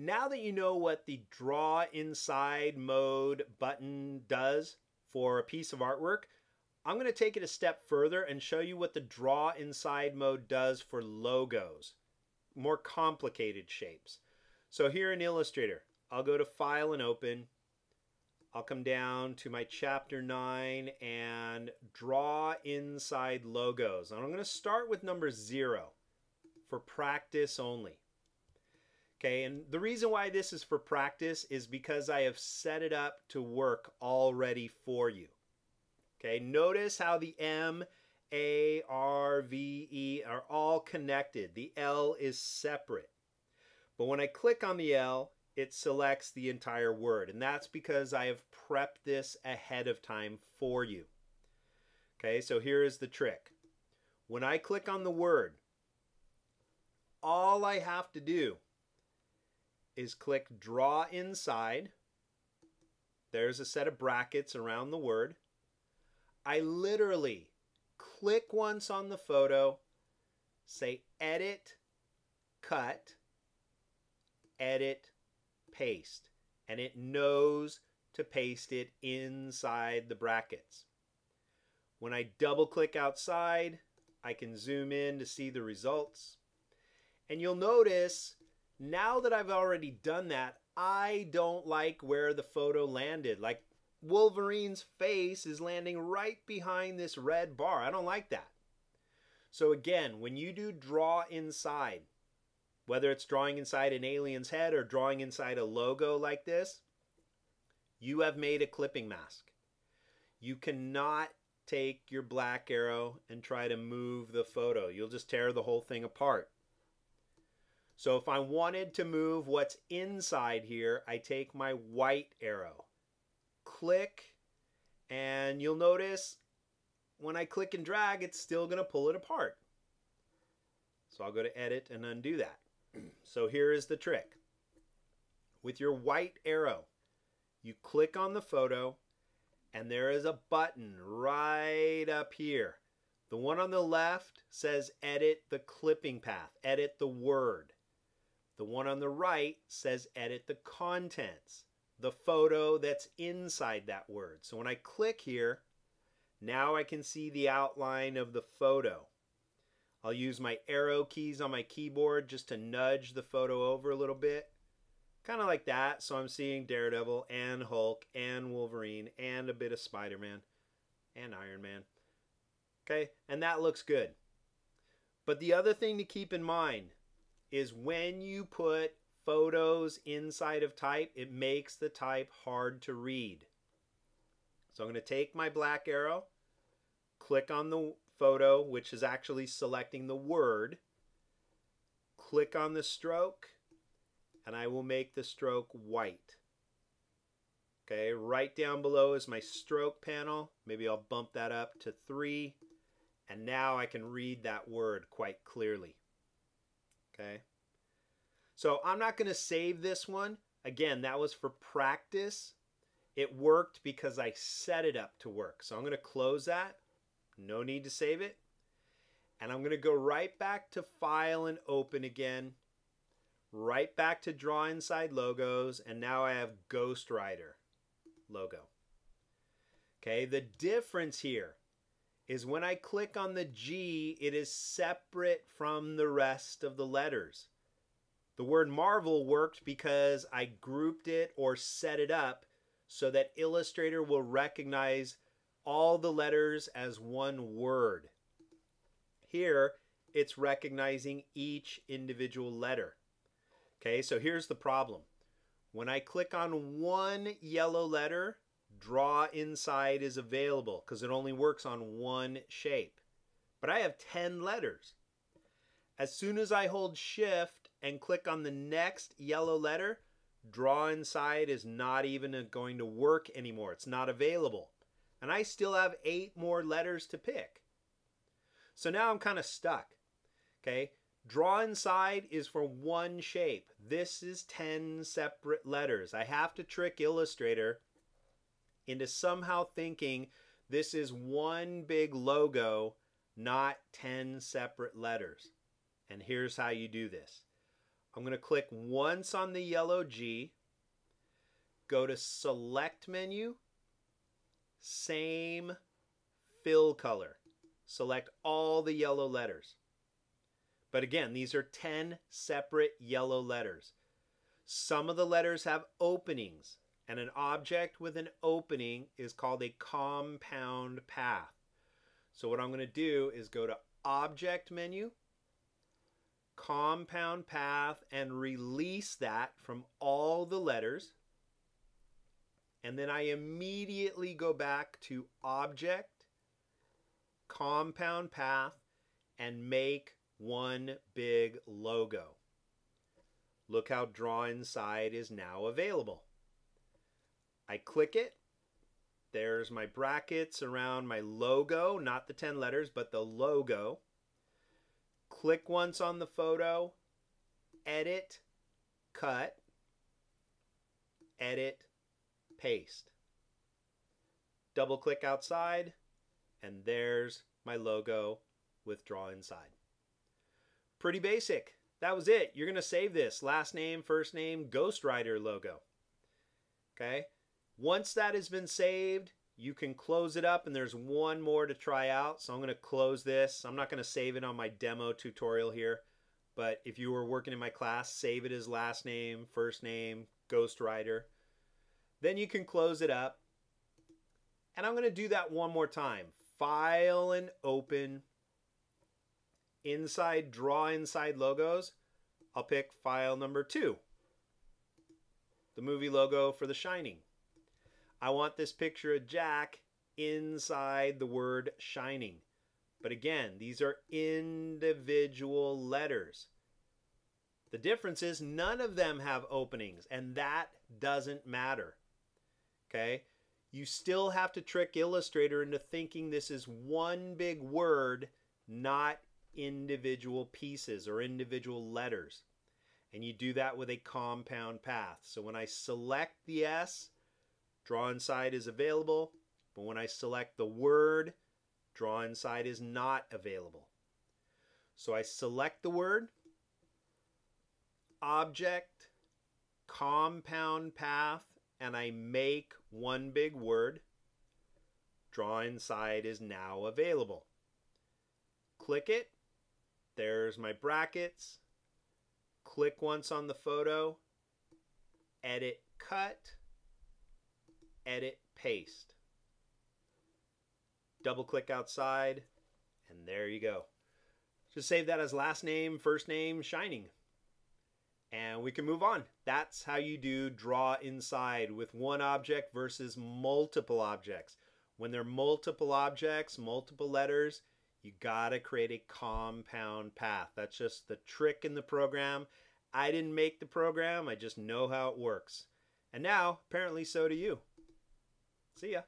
Now that you know what the draw inside mode button does for a piece of artwork, I'm going to take it a step further and show you what the draw inside mode does for logos, more complicated shapes. So here in Illustrator, I'll go to File and Open. I'll come down to my Chapter 9 and Draw Inside Logos. And I'm going to start with number 0 for practice only. Okay, and the reason why this is for practice is because I have set it up to work already for you. Okay, notice how the M, A, R, V, E are all connected. The L is separate. But when I click on the L, it selects the entire word. And that's because I have prepped this ahead of time for you. Okay, so here is the trick. When I click on the word, all I have to do is click draw inside. There's a set of brackets around the word. I literally click once on the photo, say edit, cut, edit, paste. And it knows to paste it inside the brackets. When I double click outside, I can zoom in to see the results. And you'll notice now that I've already done that, I don't like where the photo landed. Like Wolverine's face is landing right behind this red bar. I don't like that. So again, when you do draw inside, whether it's drawing inside an alien's head or drawing inside a logo like this, you have made a clipping mask. You cannot take your black arrow and try to move the photo. You'll just tear the whole thing apart. So if I wanted to move what's inside here, I take my white arrow, click, and you'll notice when I click and drag, it's still going to pull it apart. So I'll go to edit and undo that. so here is the trick. With your white arrow, you click on the photo and there is a button right up here. The one on the left says edit the clipping path, edit the word. The one on the right says edit the contents, the photo that's inside that word. So when I click here, now I can see the outline of the photo. I'll use my arrow keys on my keyboard just to nudge the photo over a little bit. Kind of like that. So I'm seeing Daredevil and Hulk and Wolverine and a bit of Spider-Man and Iron Man. Okay, and that looks good. But the other thing to keep in mind is when you put photos inside of type, it makes the type hard to read. So I'm going to take my black arrow, click on the photo, which is actually selecting the word, click on the stroke, and I will make the stroke white. Okay, right down below is my stroke panel. Maybe I'll bump that up to 3. And now I can read that word quite clearly. Okay. So I'm not going to save this one. Again, that was for practice. It worked because I set it up to work. So I'm going to close that. No need to save it. And I'm going to go right back to File and Open again. Right back to Draw Inside Logos. And now I have Ghost Rider logo. Okay, the difference here is when I click on the G, it is separate from the rest of the letters. The word Marvel worked because I grouped it or set it up so that Illustrator will recognize all the letters as one word. Here, it's recognizing each individual letter. Okay, so here's the problem. When I click on one yellow letter, draw inside is available because it only works on one shape. But I have 10 letters. As soon as I hold shift and click on the next yellow letter, draw inside is not even going to work anymore. It's not available. And I still have eight more letters to pick. So now I'm kind of stuck. Okay, draw inside is for one shape. This is 10 separate letters. I have to trick Illustrator into somehow thinking this is one big logo, not 10 separate letters. And here's how you do this. I'm going to click once on the yellow G, go to select menu, same fill color. Select all the yellow letters. But again, these are 10 separate yellow letters. Some of the letters have openings, and an object with an opening is called a compound path. So what I'm going to do is go to Object menu, Compound Path, and release that from all the letters. And then I immediately go back to Object, Compound Path, and make one big logo. Look how Draw Inside is now available. I click it. There's my brackets around my logo, not the 10 letters, but the logo. Click once on the photo, edit, cut, edit, paste. Double click outside, and there's my logo with Draw Inside. Pretty basic. That was it. You're going to save this last name, first name, Ghost Rider logo. Okay. Once that has been saved, you can close it up and there's one more to try out. So I'm going to close this. I'm not going to save it on my demo tutorial here. But if you were working in my class, save it as last name, first name, Ghost Rider. Then you can close it up. And I'm going to do that one more time. File and open inside draw inside logos, I'll pick file number two, the movie logo for The Shining. I want this picture of Jack inside the word shining. But again, these are individual letters. The difference is none of them have openings, and that doesn't matter. Okay? You still have to trick Illustrator into thinking this is one big word, not individual pieces or individual letters. And you do that with a compound path. So when I select the S, draw inside is available. But when I select the word, draw inside is not available. So I select the word, object, compound path, and I make one big word. Draw inside is now available. Click it, there's my brackets. Click once on the photo. Edit cut. Edit paste. Double click outside. And there you go. Just save that as last name, first name, Shining. And we can move on. That's how you do draw inside with one object versus multiple objects. When there are multiple objects, multiple letters, you got to create a compound path. That's just the trick in the program. I didn't make the program, I just know how it works. And now, apparently, so do you. See ya.